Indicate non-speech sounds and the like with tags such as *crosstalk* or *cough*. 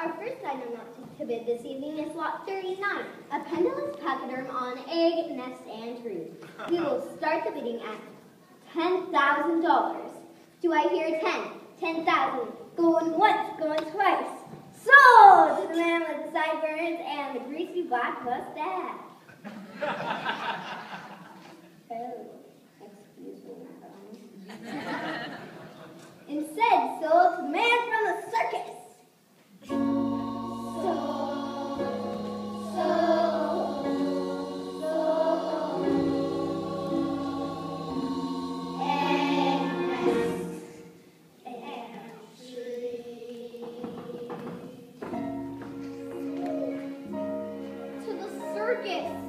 Our first item up to bid this evening is lot 39, a pendulous pachyderm on egg, nest, and brood. We will start the bidding at $10,000. Do I hear 10? 10,000. Going once, going twice. Sold to the man with the sideburns and the greasy black mustache. *laughs* circus.